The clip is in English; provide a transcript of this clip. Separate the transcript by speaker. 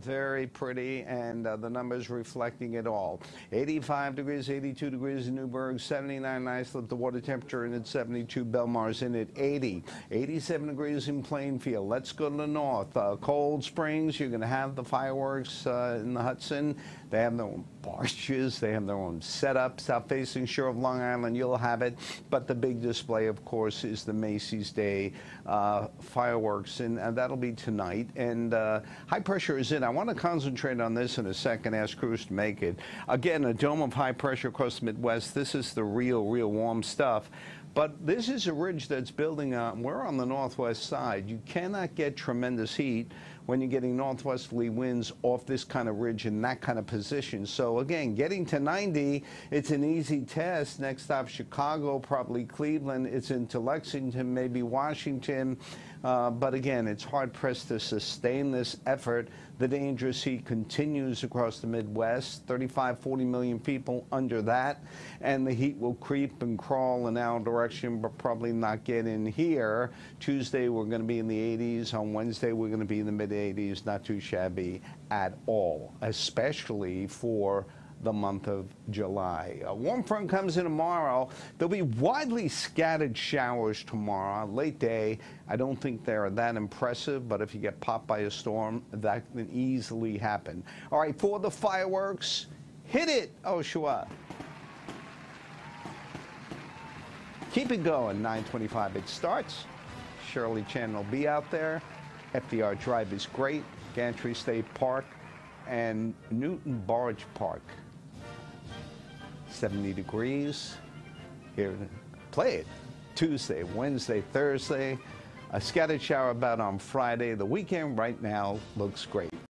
Speaker 1: Very pretty, and uh, the numbers reflecting it all. 85 degrees, 82 degrees in Newburgh, 79 in Islip, the water temperature in at 72, Belmar's in at 80, 87 degrees in Plainfield. Let's go to the north. Uh, Cold Springs, you're going to have the fireworks uh, in the Hudson. They have their own barges, they have their own setup. South facing shore of Long Island, you'll have it. But the big display, of course, is the Macy's Day uh, fireworks, and that'll be tonight. And uh, high pressure is in I want to concentrate on this in a second, ask crews to make it. Again, a dome of high pressure across the Midwest. This is the real, real warm stuff. But this is a ridge that's building up. We're on the northwest side. You cannot get tremendous heat when you're getting northwesterly winds off this kind of ridge in that kind of position. So again, getting to 90, it's an easy test. Next stop, Chicago, probably Cleveland. It's into Lexington, maybe Washington. Uh, but again, it's hard pressed to sustain this effort. The dangerous heat continues across the Midwest, 35, 40 million people under that, and the heat will creep and crawl in our direction, but probably not get in here. Tuesday, we're going to be in the 80s. On Wednesday, we're going to be in the mid 80s. Not too shabby at all, especially for the month of July. A warm front comes in tomorrow. There'll be widely scattered showers tomorrow, late day. I don't think they're that impressive, but if you get popped by a storm, that can easily happen. All right, for the fireworks, hit it, Oshua. Keep it going, 925 it starts. Shirley Chan will be out there. FDR Drive is great. Gantry State Park and Newtown Barge Park. 70 degrees. Here, play it. Tuesday, Wednesday, Thursday. A scattered shower about on Friday. The weekend right now looks great.